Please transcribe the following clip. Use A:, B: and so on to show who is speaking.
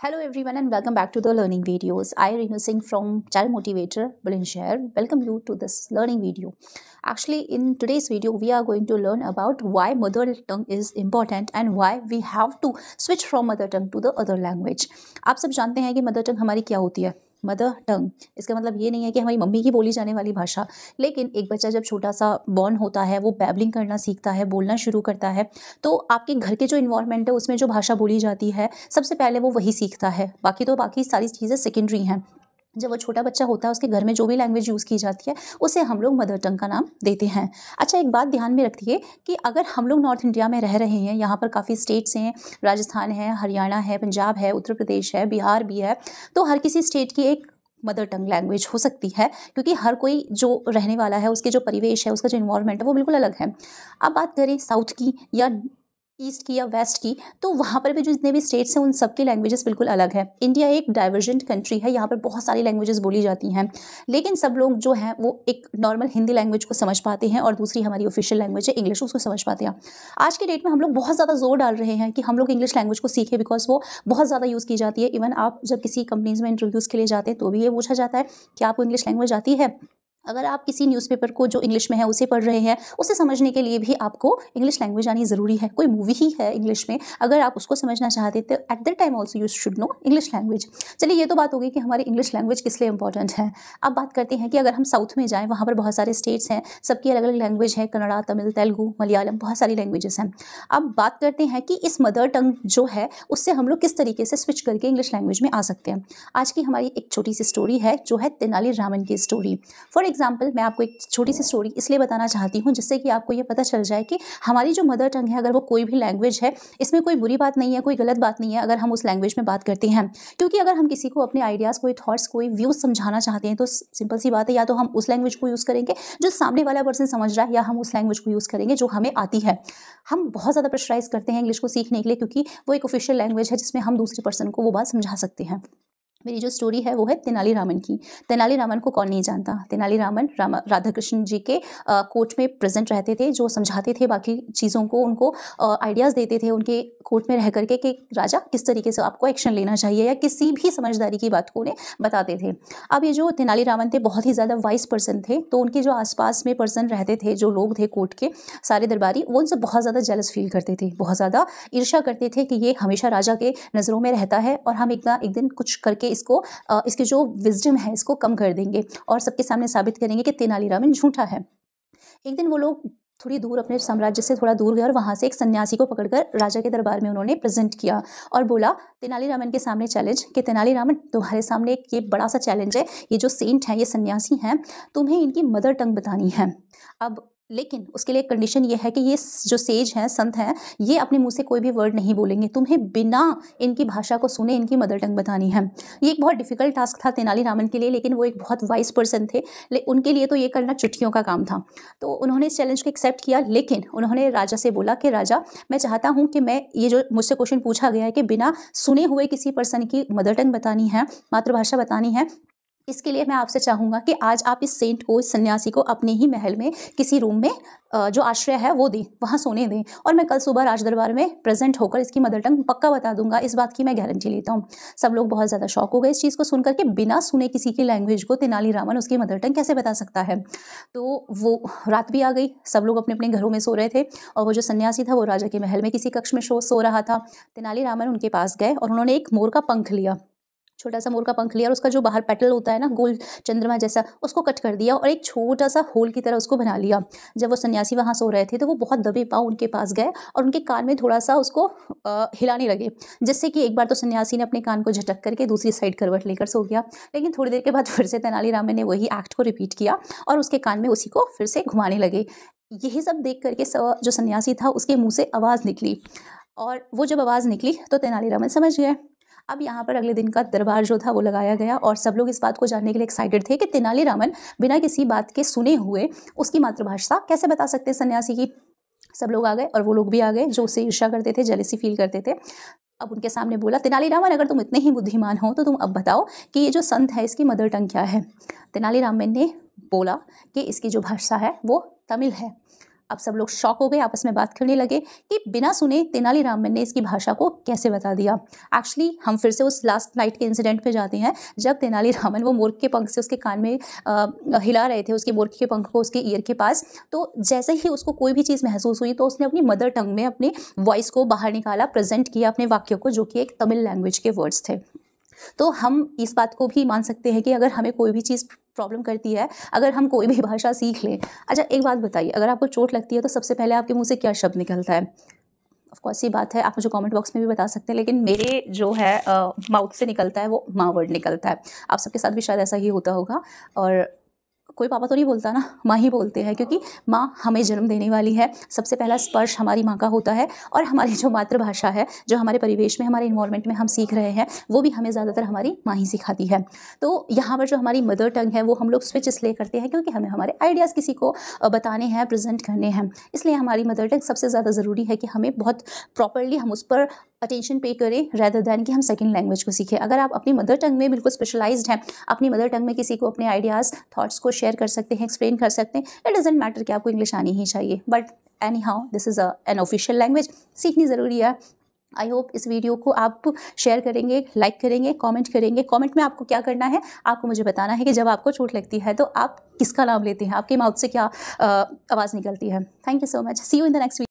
A: Hello everyone and welcome back to the learning videos I Reenu Singh from child motivator bullion share welcome you to this learning video actually in today's video we are going to learn about why mother tongue is important and why we have to switch from mother tongue to the other language आप सब जानते हैं कि mother tongue हमारी क्या होती है? Mother tongue इसका मतलब ये नहीं है कि हमारी मम्मी की बोली जाने वाली भाषा, लेकिन एक बच्चा जब छोटा सा बॉर्न होता है, वो बैबलिंग करना सीखता है, बोलना शुरू करता है तो आपके घर के जो इन्वायरमेंट है, उसमें जो भाषा बोली जाती है, सबसे पहले वो वही सीखता है। बाकी तो बाकी सारी चीज़ें सेकेंडरी हैं। जब वो छोटा बच्चा होता है, उसके घर में जो भी लैंग्वेज यूज़ की जाती है, उसे हम लोग मदर टंग का नाम देते हैं। अच्छा एक बात ध्यान में रखिए कि अगर हम लोग नॉर्थ इंडिया में रह रहे हैं, यहाँ पर काफ़ी स्टेट्स हैं, राजस्थान है, हरियाणा है, पंजाब है, उत्तर प्रदेश है, बिहार भी है तो हर किसी स्टेट की एक मदर टंग लैंग्वेज हो सकती है, क्योंकि हर कोई जो रहने वाला है, उसके जो परिवेश है, उसका जो इन्वायरमेंट है, वो बिल्कुल अलग है। अब बात करें साउथ की या ईस्ट की या वेस्ट की तो वहाँ पर भी जो जितने भी स्टेट्स हैं, उन सबकी लैंग्वेजेस बिल्कुल अलग है। इंडिया एक डाइवर्जेंट कंट्री है, यहाँ पर बहुत सारी लैंग्वेजेस बोली जाती हैं। लेकिन सब लोग जो हैं, वो एक नॉर्मल हिंदी लैंग्वेज को समझ पाते हैं और दूसरी हमारी ऑफिशियल लैंग्वेज है इंग्लिश उसको समझ पाते हैं। आज के डेट में हम लोग बहुत ज़्यादा ज़ोर डाल रहे हैं कि हम लोग इंग्लिश लैंग्वेज को सीखें बिकॉज़ वो बहुत ज़्यादा यूज़ की जाती है। इवन आप जब किसी कंपनीज़ में इंटरव्यूज़ के लिए जाते हैं तो भी ये पूछा जाता है कि आपको इंग्लिश लैंग्वेज आती है? अगर आप किसी न्यूज़पेपर को जो इंग्लिश में है उसे पढ़ रहे हैं, उसे समझने के लिए भी आपको इंग्लिश लैंग्वेज आनी ज़रूरी है। कोई मूवी ही है इंग्लिश में, अगर आप उसको समझना चाहते तो at the time also you should know English language चलिए, ये तो बात हो गई कि हमारी इंग्लिश लैंग्वेज किस लिए इंपॉर्टेंट है। अब बात करते हैं कि अगर हम साउथ में जाएँ, वहाँ पर बहुत सारे स्टेट्स हैं, सबकी अलग अलग लैंग्वेज है, कन्नड़ा, तमिल, तेलुगू, मलयालम, बहुत सारी लैंग्वेजेस हैं। अब बात करते हैं कि इस मदर टंग जो है, उससे हम लोग किस तरीके से स्विच करके इंग्लिश लैंग्वेज में आ सकते हैं। आज की हमारी एक छोटी सी स्टोरी है, जो है तेनाली रामन की स्टोरी फॉर एग्ज़ाम्पल मैं आपको एक छोटी सी स्टोरी इसलिए बताना चाहती हूँ, जिससे कि आपको ये पता चल जाए कि हमारी जो मदर टंग है, अगर वो कोई भी लैंग्वेज है, इसमें कोई बुरी बात नहीं है, कोई गलत बात नहीं है, अगर हम उस लैंग्वेज में बात करते हैं। क्योंकि अगर हम किसी को अपने आइडियाज़ कोई थॉट्स कोई व्यूज़ समझाना चाहते हैं तो सिंपल सी बात है, या तो हम उस लैंग्वेज को यूज़ करेंगे, जो सामने वाला पर्सन समझ रहा है, या हम उस लैंग्वेज को यूज़ करेंगे, जो हमें आती है। हम बहुत ज़्यादा प्रेशराइज करते हैं इंग्लिश को सीखने के लिए, क्योंकि वो एक ऑफिशियल लैंग्वेज है, जिसमें हम दूसरे पर्सन को वो बात समझा सकते हैं। मेरी जो स्टोरी है वो है तेनाली रामन की। तेनालीरामन को कौन नहीं जानता? तेनालीरामन रामा राधा कृष्ण जी के कोर्ट में प्रेजेंट रहते थे, जो समझाते थे बाकी चीज़ों को, उनको आइडियाज़ देते थे उनके कोर्ट में रह करके कि, राजा, किस तरीके से आपको एक्शन लेना चाहिए या किसी भी समझदारी की बात को उन्हें बताते थे? अब ये जो तेनाली रामन थे, बहुत ही ज़्यादा वाइस पर्सन थे तो उनके जो आसपास में पर्सन रहते थे, जो लोग थे कोर्ट के, सारे दरबारी, वो उनसे बहुत ज़्यादा जेलस फील करते थे। बहुत ज़्यादा ईर्षा करते थे कि ये हमेशा राजा के नज़रों में रहता है और हम एक ना एक दिन कुछ करके इसको इसके जो विजडम है, इसको कम कर देंगे और सबके सामने साबित करेंगे कि तेनालीरामन झूठा है। एक दिन वो लोग थोड़ी दूर अपने साम्राज्य से थोड़ा दूर गए और वहाँ से एक सन्यासी को पकड़कर राजा के दरबार में उन्होंने प्रेजेंट किया और बोला, तेनालीरामन के सामने चैलेंज कि तेनालीरामन, तुम्हारे सामने एक ये बड़ा सा चैलेंज है, ये जो सेंट हैं, ये सन्यासी हैं, तुम्हें इनकी मदर टंग बतानी है। अब लेकिन उसके लिए कंडीशन ये है कि ये जो सेज हैं, संत हैं, ये अपने मुँह से कोई भी वर्ड नहीं बोलेंगे। तुम्हें बिना इनकी भाषा को सुने इनकी मदर टंग बतानी है। ये एक बहुत डिफ़िकल्ट टास्क था तेनालीरामन के लिए, लेकिन वो एक बहुत वाइस पर्सन थे। ले, उनके लिए तो ये करना चुटकियों का काम था। तो उन्होंने इस चैलेंज को एक्सेप्ट किया, लेकिन उन्होंने राजा से बोला कि, राजा, मैं चाहता हूँ कि मैं ये जो मुझसे क्वेश्चन पूछा गया है कि बिना सुने हुए किसी पर्सन की मदर टंग बतानी है, मातृभाषा बतानी है इसके लिए मैं आपसे चाहूँगा कि आज आप इस सेंट को, इस सन्यासी को अपने ही महल में, किसी रूम में जो आश्रय है, वो दें, वहाँ सोने दें। और मैं कल सुबह राज दरबार में प्रेजेंट होकर इसकी मदर टंग पक्का बता दूँगा, इस बात की मैं गारंटी लेता हूँ। सब लोग बहुत ज़्यादा शौक हो गए इस चीज़ को सुनकर के बिना सुने किसी की लैंग्वेज को तेनालीरामन उसकी मदर टंग कैसे बता सकता है? तो वो रात भी आ गई, सब लोग अपने अपने घरों में सो रहे थे और वो जो सन्यासी था, वो राजा के महल में किसी कक्ष में सो सो रहा था। तेनालीरामन उनके पास गए और उन्होंने एक मोर का पंख लिया। छोटा सा मोर का पंख लिया और उसका जो बाहर पेटल होता है ना गोल चंद्रमा जैसा उसको कट कर दिया और एक छोटा सा होल की तरह उसको बना लिया। जब वो सन्यासी वहाँ सो रहे थे तो वो बहुत दबे पाँव उनके पास गए और उनके कान में थोड़ा सा उसको आ, हिलाने लगे जिससे कि एक बार तो सन्यासी ने अपने कान को झटक करके दूसरी साइड करवट लेकर सो गया। लेकिन थोड़ी देर के बाद फिर से तेनालीरामन ने वही एक्ट को रिपीट किया और उसके कान में उसी को फिर से घुमाने लगे। यही सब देख करके जो सन्यासी था उसके मुँह से आवाज़ निकली और वो जब आवाज़ निकली तो तेनालीरामन समझ गए। अब यहाँ पर अगले दिन का दरबार जो था वो लगाया गया और सब लोग इस बात को जानने के लिए एक्साइटेड थे कि तेनालीरामन बिना किसी बात के सुने हुए उसकी मातृभाषा कैसे बता सकते हैं सन्यासी की? सब लोग आ गए और वो लोग भी आ गए जो उसे ईर्षा करते थे जेलेसी फील करते थे। अब उनके सामने बोला तेनालीरामन अगर तुम इतने ही बुद्धिमान हो तो तुम अब बताओ कि ये जो संत है, इसकी मदर टंग क्या है? तेनालीरामन ने बोला कि इसकी जो भाषा है वो तमिल है। अब सब लोग शॉक हो गए आपस में बात करने लगे कि बिना सुने तेनालीरामन ने इसकी भाषा को कैसे बता दिया। एक्चुअली हम फिर से उस लास्ट नाइट के इंसिडेंट पे जाते हैं जब तेनालीरामन वो मूर्ख के पंख से उसके कान में आ, हिला रहे थे उसके मूर्ख के पंख को उसके ईयर के पास तो जैसे ही उसको कोई भी चीज़ महसूस हुई तो उसने अपनी मदर टंग में अपने वॉइस को बाहर निकाला प्रेजेंट किया अपने वाक्यों को जो कि एक तमिल लैंग्वेज के वर्ड्स थे। तो हम इस बात को भी मान सकते हैं कि अगर हमें कोई भी चीज़ प्रॉब्लम करती है, अगर हम कोई भी भाषा सीख लें। अच्छा एक बात बताइए, अगर आपको चोट लगती है तो सबसे पहले आपके मुँह से क्या शब्द निकलता है? ऑफकोर्स ये बात है, आप मुझे कमेंट बॉक्स में भी बता सकते हैं, लेकिन मेरे जो है माउथ से निकलता है, वो माँ वर्ड निकलता है। आप सबके साथ भी शायद ऐसा ही होता होगा, और कोई पापा तो नहीं बोलता ना, माँ ही बोलते हैं, क्योंकि माँ हमें जन्म देने वाली है। सबसे पहला स्पर्श हमारी माँ का होता है और हमारी जो मातृभाषा है, जो हमारे परिवेश में, हमारे इन्वायरमेंट में हम सीख रहे हैं, वो भी हमें ज़्यादातर हमारी माँ ही सिखाती है। तो यहाँ पर जो हमारी मदर टंग है, वो हम लोग स्विच इसलिए करते हैं क्योंकि हमें हमारे आइडियाज़ किसी को बताने हैं प्रेजेंट करने हैं। इसलिए हमारी मदर टंग सबसे ज़्यादा ज़रूरी है कि हमें बहुत प्रॉपरली हम उस पर अटेंशन पे करें रेदर दैन कि हम सेकेंड लैंग्वेज को सीखें। अगर आप अपनी मदर टंग में बिल्कुल स्पेशलाइज्ड हैं, अपनी मदर टंग में किसी को अपने आइडियाज़ थाट्स को शेयर कर सकते हैं एक्सप्लेन कर सकते हैं इट डजेंट मैटर कि आपको इंग्लिश आनी ही चाहिए। But anyhow this is an official language सीखनी ज़रूरी है। आई होप इस वीडियो को आप शेयर करेंगे लाइक करेंगे कमेंट करेंगे। कमेंट में आपको क्या करना है? आपको मुझे बताना है कि जब आपको चोट लगती है तो आप किसका नाम लेते हैं? आपके माउथ से क्या आवाज़ निकलती है? Thank you so much see you in the next